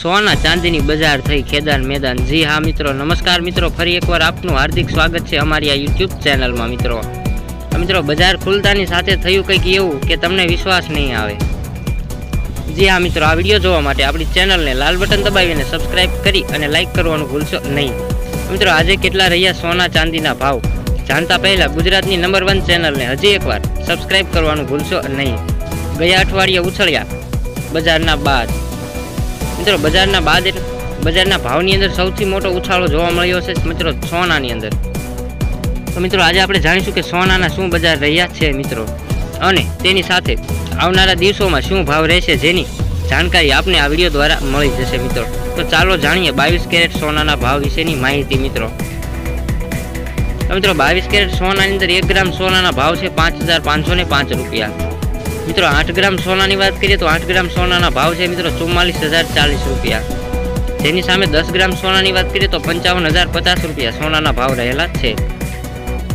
સોના ચાંદીની બજાર થઈ ખેદાન મેદાન. જી હા મિત્રો, નમસ્કાર મિત્રો, ફરી એકવાર આપનું હાર્દિક સ્વાગત છે અમારી આ યુટ્યુબ ચેનલમાં મિત્રો. મિત્રો, બજાર ખુલતાની સાથે થયું કંઈક એવું કે તમને વિશ્વાસ નહીં આવે. જી હા મિત્રો, આ વીડિયો જોવા માટે આપણી ચેનલને લાલ બટન દબાવીને સબસ્ક્રાઇબ કરી અને લાઇક કરવાનું ભૂલશો નહીં. મિત્રો, આજે કેટલા રહ્યા સોના ચાંદીના ભાવ? જાણતા પહેલાં ગુજરાતની નંબર વન ચેનલને હજી એકવાર સબસ્ક્રાઇબ કરવાનું ભૂલશો નહીં. ગયા અઠવાડિયે ઉછળ્યા બજારના બાદ. મિત્રો, બજારના બાદ બજારના ભાવની અંદર સૌથી મોટો ઉછાળો જોવા મળ્યો છે મિત્રો સોનાની અંદર. તો મિત્રો, આજે આપણે જાણીશું કે સોનાના શું બજાર રહ્યા છે મિત્રો. અને તેની સાથે આવનારા દિવસોમાં શું ભાવ રહેશે જેની જાણકારી આપને આ વીડિયો દ્વારા મળી જશે મિત્રો. તો ચાલો જાણીએ બાવીસ કેરેટ સોનાના ભાવ વિશેની માહિતી મિત્રો. મિત્રો, બાવીસ કેરેટ સોનાની અંદર એક ગ્રામ સોનાના ભાવ છે પાંચ હજાર પાંચસો ને પાંચ રૂપિયા. મિત્રો, આઠ ગ્રામ સોનાની વાત કરીએ તો આઠ ગ્રામ સોનાના ભાવ છે મિત્રો ચુમ્માલીસ હજાર ચાલીસ રૂપિયા. જેની સામે દસ ગ્રામ સોનાની વાત કરીએ તો પંચાવન હજાર પચાસ રૂપિયા સોનાના ભાવ રહેલા છે.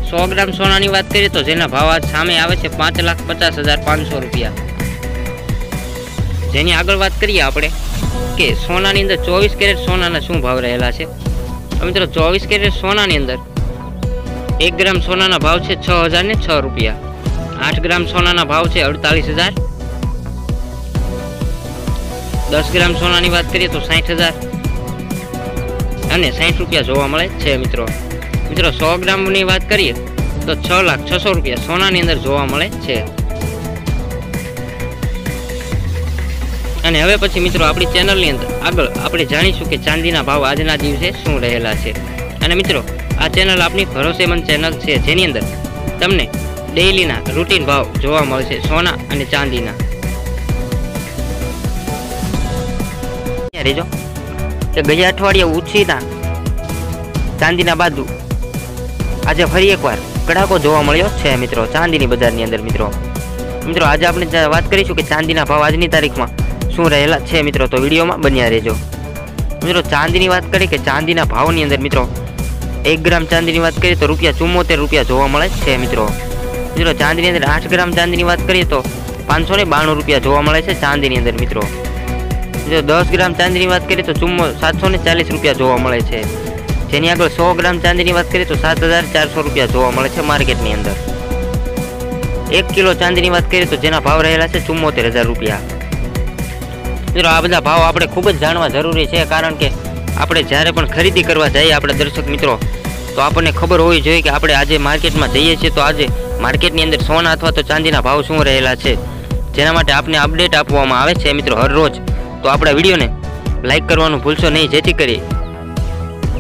સો ગ્રામ સોનાની વાત કરીએ તો જેના ભાવ આજ સામે આવે છે પાંચ લાખ પચાસ હજાર પાંચસો રૂપિયા. જેની આગળ વાત કરીએ આપણે કે સોનાની અંદર ચોવીસ કેરેટ સોનાના શું ભાવ રહેલા છે? મિત્રો, ચોવીસ કેરેટ સોનાની અંદર એક ગ્રામ સોનાના ભાવ છે છ હજાર ને છ રૂપિયા. આઠ ગ્રામ સોનાના ભાવ છે અડતાલીસ હજાર. દસ ગ્રામ સોનાની વાત કરીએ તો સાઠ હજાર. અને સાઠ રૂપિયા જોવા મળે છે મિત્રો. મિત્રો, સો ગ્રામની વાત કરીએ તો છ લાખ છસો રૂપિયા સોનાની અંદર જોવા મળે છે. અને હવે પછી મિત્રો, આપણી ચેનલની અંદર આગળ આપણે જાણીશું કે ચાંદીના ભાવ આજના દિવસે શું રહેલા છે. અને મિત્રો, આ ચેનલ આપની ભરોસેમંદ ચેનલ છે. જેની અંદર તમને ડેઇલીના રૂટીન ભાવ જોવા મળશે સોના અને ચાંદીના. રેજો કે ગયા અઠવાડિયે ઉછીના ચાંદીના બાજુ આજે ફરી એકવાર કડાકો જોવા મળ્યો છે મિત્રો, ચાંદીની બજારની અંદર મિત્રો. મિત્રો, આજે આપણે વાત કરીશું કે ચાંદીના ભાવ આજની તારીખમાં શું રહેલા છે મિત્રો, તો વિડીયોમાં બન્યા રહેજો. મિત્રો, ચાંદીની વાત કરીએ કે ચાંદીના ભાવની અંદર મિત્રો, એક ગ્રામ ચાંદીની વાત કરીએ તો રૂપિયા ચુમ્મોતેર રૂપિયા જોવા મળે છે મિત્રો. મિત્રો ચાંદીની અંદર આઠ ગ્રામ ચાંદીની વાત કરીએ તો પાંચસો ને બાણું રૂપિયા જોવા મળે છે ચાંદીની અંદર, મિત્રો. જો દસ ગ્રામ ચાંદીની વાત કરીએ તો ચુમ્મો સાતસો ને ચાલીસ રૂપિયા જોવા મળે છે. જેની આગળ સો ગ્રામ ચાંદીની વાત કરીએ તો સાત હજાર ચારસો રૂપિયા જોવા મળે છે માર્કેટની અંદર. એક કિલો ચાંદીની વાત કરીએ તો જેના ભાવ રહેલા છે ચુમ્મોતેર હજાર રૂપિયા. મિત્રો, આ બધા ભાવ આપણે ખૂબ જ જાણવા જરૂરી છે, કારણ કે આપણે જ્યારે પણ ખરીદી કરવા જઈએ આપણે દર્શક મિત્રો, તો આપણને ખબર હોવી જોઈએ કે આપણે આજે માર્કેટમાં જઈએ છીએ તો આજે માર્કેટની અંદર સોના અથવા તો ચાંદીના ભાવ શું રહેલા છે? જેના માટે આપને અપડેટ આપવામાં આવે છે મિત્રો હરરોજ તો આપણા વિડીયોને લાઇક કરવાનું ભૂલશો નહીં. જેથી કરી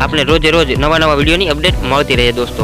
આપણે રોજે રોજ નવા નવા વિડીયોની અપડેટ મળતી રહે દોસ્તો.